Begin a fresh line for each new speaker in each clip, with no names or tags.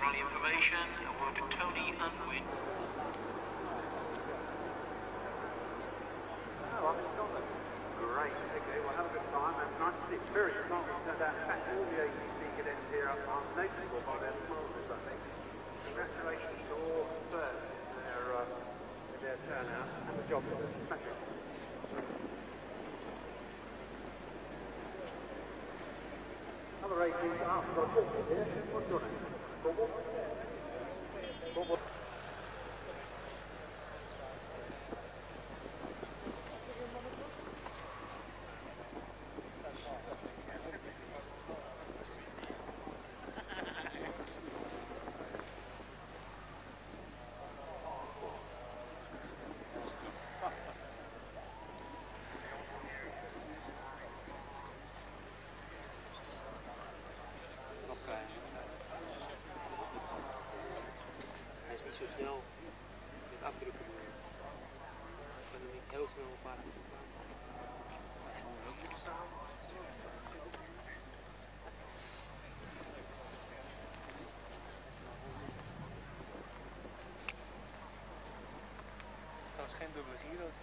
rally information awarded Tony Unwin. Oh, I'm Great, okay, well have a good time and nice all the ACC cadets here are their I think. Congratulations to all concerned in their, uh, their turnout and the job they've done. after here. What's your name? 보고 네. endublecidos.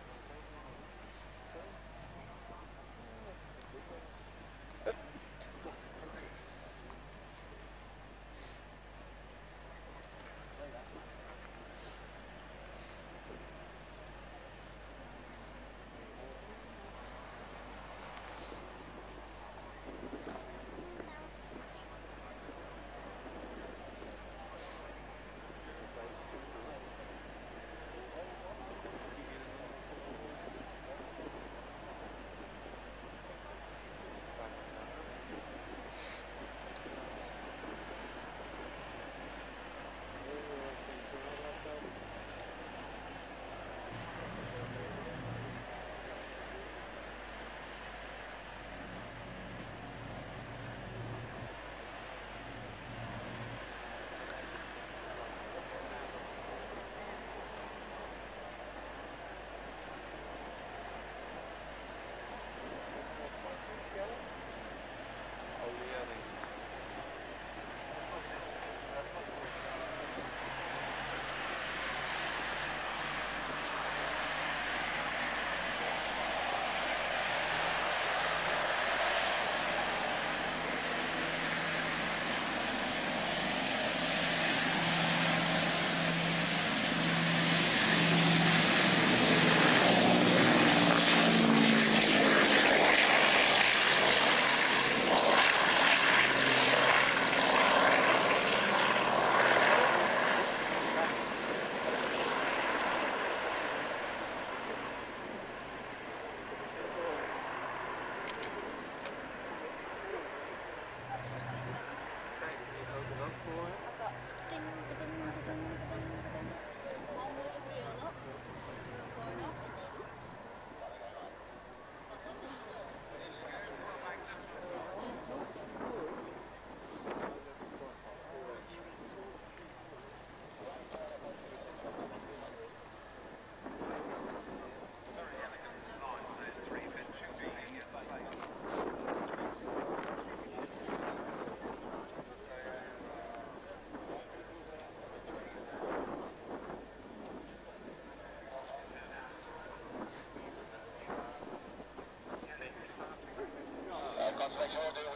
Contact order.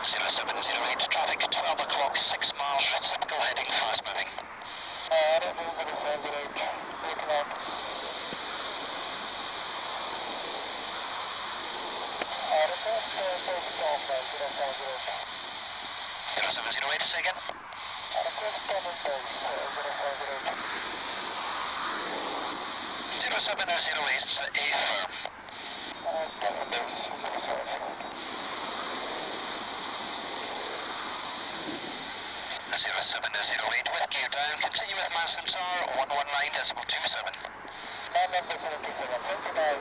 0708, traffic 12 o'clock, 6 miles, receptacle heading, fast moving. Uh, moving 0708, looking out. Uh, uh, 0708, say again. Uh, uh 0708. 0708, A firm. With gear down, continue with Mass MSR 119.27. Nine 29.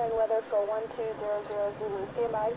x weather for 12000 Zulu. Stand by.